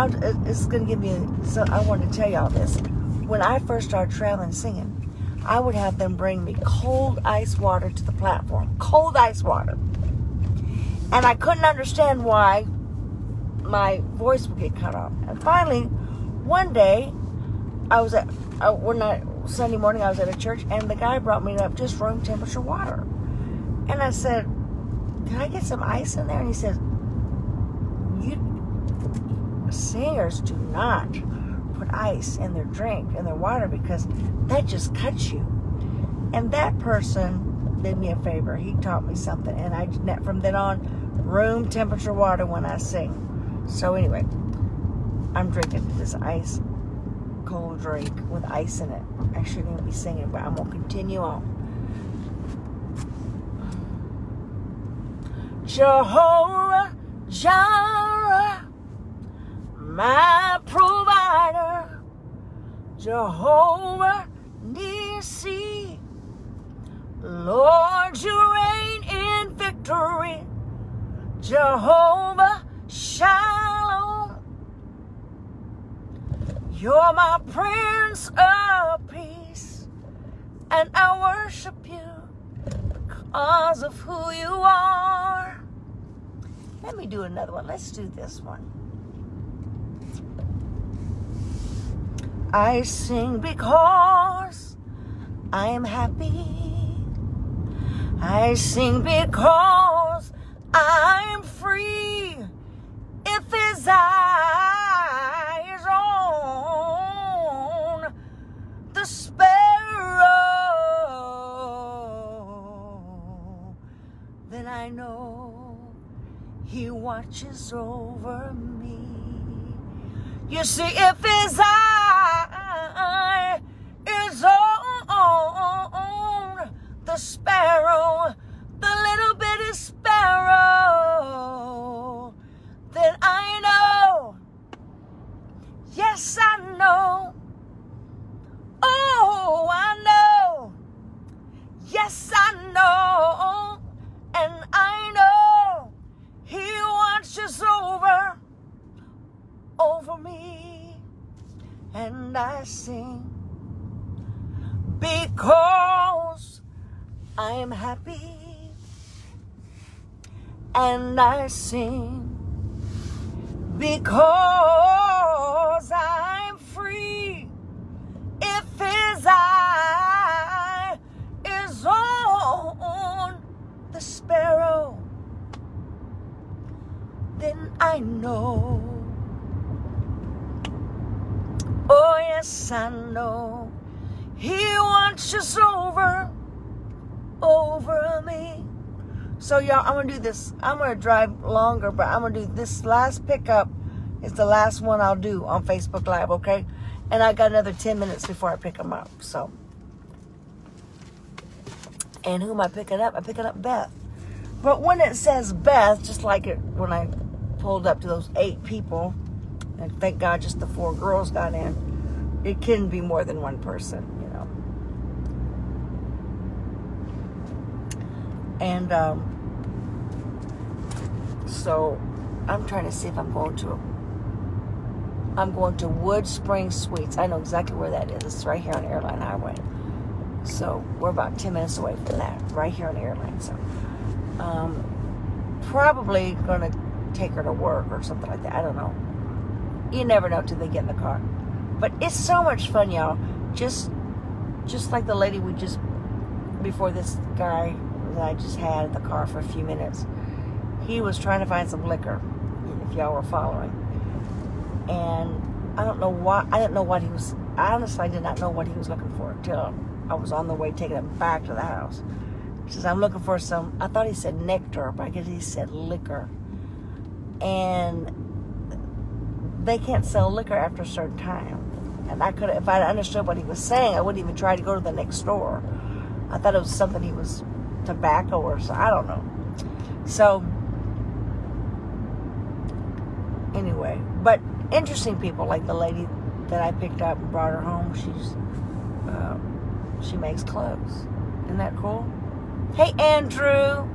It's going to give me, so I want to tell y'all this. When I first started traveling singing, I would have them bring me cold ice water to the platform. Cold ice water. And I couldn't understand why my voice would get cut off. And finally, one day, I was at, uh, one night, Sunday morning, I was at a church, and the guy brought me up just room temperature water. And I said, Can I get some ice in there? And he You singers do not put ice in their drink, in their water, because that just cuts you. And that person did me a favor. He taught me something. And I, from then on, room temperature water when I sing. So anyway, I'm drinking this ice cold drink with ice in it. I shouldn't even be singing, but I'm to continue on. Jehovah Jireh, my provider, Jehovah Nissi, Lord, you reign in victory, Jehovah Shalom, you're my Prince of Peace, and I worship you because of who you are. Let me do another one. Let's do this one. I sing because I am happy. I sing because I'm free. If his eyes on the sparrow, then I know he watches over me. You see, if his eye sparrow, the little bitty sparrow, then I know, yes, I know, oh, I know, yes, I know, and I know. He watches over, over me, and I sing because I am happy, and I sing because I'm free. If His eye is on the sparrow then I know. Oh, yes, I know. He watches over, over me. So, y'all, I'm to do this. I'm to drive longer, but I'm to do this last pickup. It's the last one I'll do on Facebook Live, okay? And I got another 10 minutes before I pick them up, so. And who am I picking up? I'm picking up Beth. But when it says Beth, just like it when I pulled up to those eight people, and thank God just the four girls got in, it can be more than one person, you know. And um, so I'm trying to see if I'm going to. I'm going to Wood Spring Suites. I know exactly where that is. It's right here on Airline Highway. So we're about 10 minutes away from that, right here on airline. So um, probably going to take her to work or something like that. I don't know. You never know till they get in the car. But it's so much fun, y'all. Just just like the lady we just before this guy that I just had in the car for a few minutes. He was trying to find some liquor, if y'all were following. And I don't know why I didn't know what he was honestly I did not know what he was looking for until I was on the way taking him back to the house. He says, I'm looking for some I thought he said nectar, but I guess he said liquor and they can't sell liquor after a certain time. And I could, if I understood what he was saying, I wouldn't even try to go to the next store. I thought it was something he was tobacco or so. I don't know. So anyway, but interesting people like the lady that I picked up and brought her home. She's uh, she makes clothes. Isn't that cool? Hey Andrew.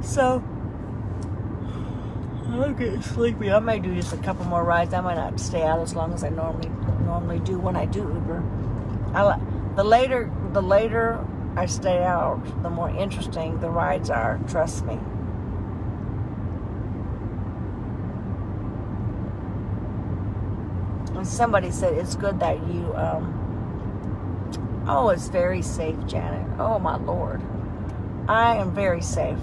So I'm getting sleepy. I may do just a couple more rides. I might not stay out as long as I normally normally do when I do Uber. I the later the later I stay out, the more interesting the rides are. Trust me. And somebody said it's good that you. Um, oh, it's very safe, Janet. Oh my lord, I am very safe.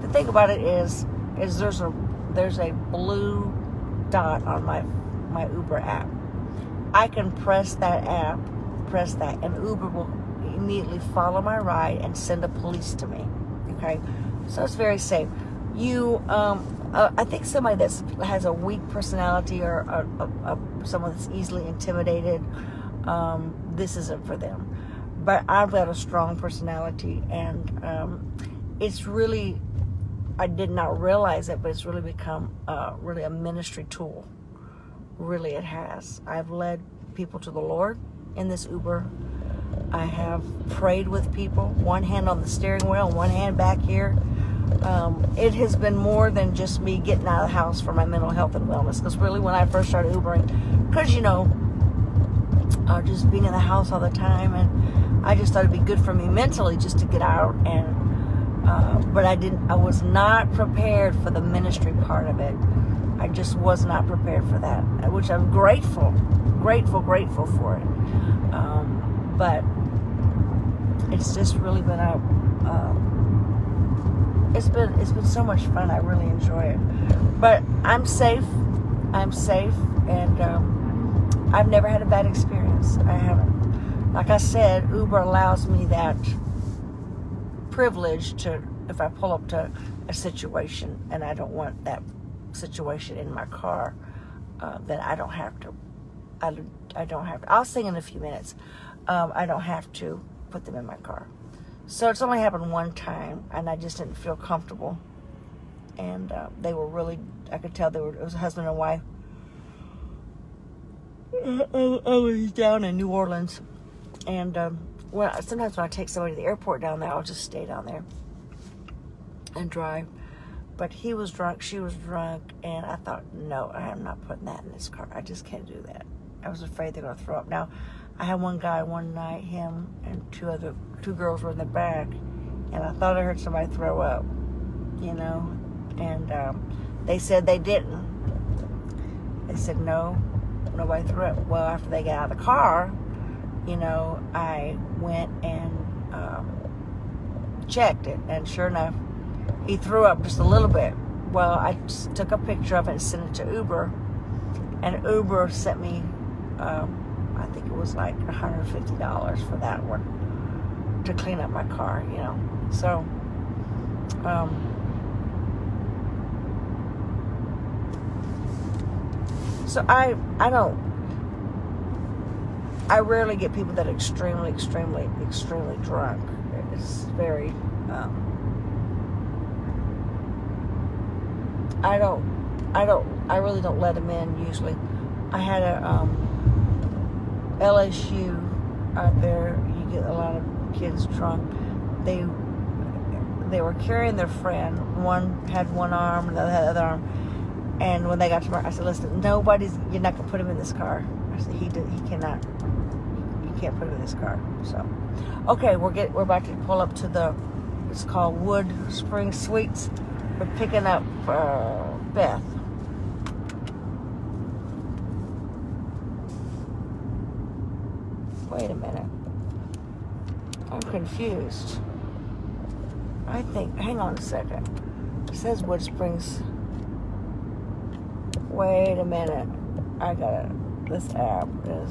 The thing about it is, is there's a there's a blue dot on my my Uber app. I can press that app, press that, and Uber will immediately follow my ride and send the police to me. Okay, so it's very safe. You, um, uh, I think somebody that has a weak personality or, someone that's easily intimidated, um, this isn't for them. But I've got a strong personality, and um, it's really, I did not realize it, but it's really become uh, really a ministry tool. Really, it has. I've led people to the Lord in this Uber I have prayed with people, one hand on the steering wheel, one hand back here. Um, it has been more than just me getting out of the house for my mental health and wellness. Because really, when I first started Ubering, because you know, uh, just being in the house all the time, and I just thought it'd be good for me mentally just to get out. And uh, but I didn't. I was not prepared for the ministry part of it. I just was not prepared for that, which I'm grateful, grateful, grateful for it. Um, but it's just really been a um, it's been it's been so much fun. I really enjoy it. But I'm safe. I'm safe, and um, I've never had a bad experience. I haven't. Like I said, Uber allows me that privilege to if I pull up to a situation and I don't want that situation in my car, uh, then I don't have to. I, I don't have to. I'll sing in a few minutes. Um, I don't have to put them in my car. So it's only happened one time, and I just didn't feel comfortable. And uh, they were really, I could tell they were, it was a husband and wife. I was down in New Orleans, and um, when sometimes when I take somebody to the airport down there, I'll just stay down there and drive. But he was drunk, she was drunk, and I thought, no, I am not putting that in this car. I just can't do that. I was afraid they're going to throw up. Now, I had one guy one night, him and two other two girls were in the back, and I thought I heard somebody throw up, you know, and um, they said they didn't. They said no, nobody threw up. Well, after they got out of the car, you know, I went and um, checked it, and sure enough, he threw up just a little bit. Well, I took a picture of it and sent it to Uber, and Uber sent me. Um, I think it was like $150 for that one to clean up my car, you know. So, um, so I, I don't, I rarely get people that are extremely, extremely, extremely drunk. It's very, um, I don't, I don't, I really don't let them in usually. I had a, um, LSU out there, you get a lot of kids drunk. They they were carrying their friend. One had one arm, and the other had the other arm. And when they got to my, I said, "Listen, nobody's. You're not gonna put him in this car." I said, "He did. He cannot. You can't put him in this car." So, okay, we're get we're about to pull up to the. It's called Wood Spring Suites. We're picking up uh, Beth. Wait a minute. I'm confused. I think, hang on a second. It says Wood Springs. Wait a minute. I got it. This app is.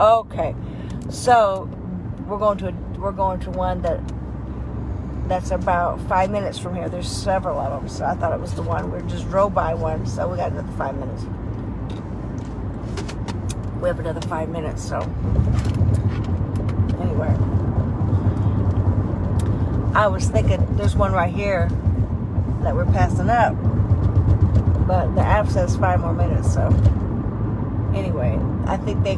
Okay. So we're going to we're going to one that that's about five minutes from here. There's several of them, so I thought it was the one. We just drove by one, so we got another five minutes. We have another five minutes, so anyway. I was thinking there's one right here that we're passing up, but the app says five more minutes, so anyway, I think they